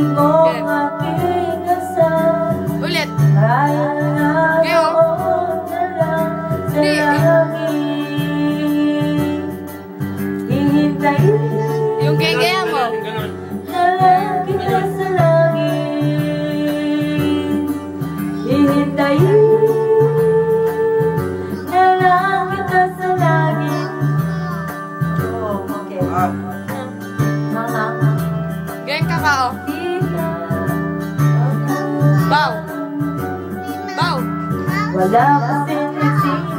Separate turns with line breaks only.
Ibig mo
Ge.
aking asal
Ulit.
Kaya na
oh.
lang sa langit
Yung gaya mo.
Ganon.
na lang kita sa langit Hihintayin na lang kita sa langit Oh, okay.
Ah.
Ganyan ka ka, oh. Bau! Bau!
Wala kasi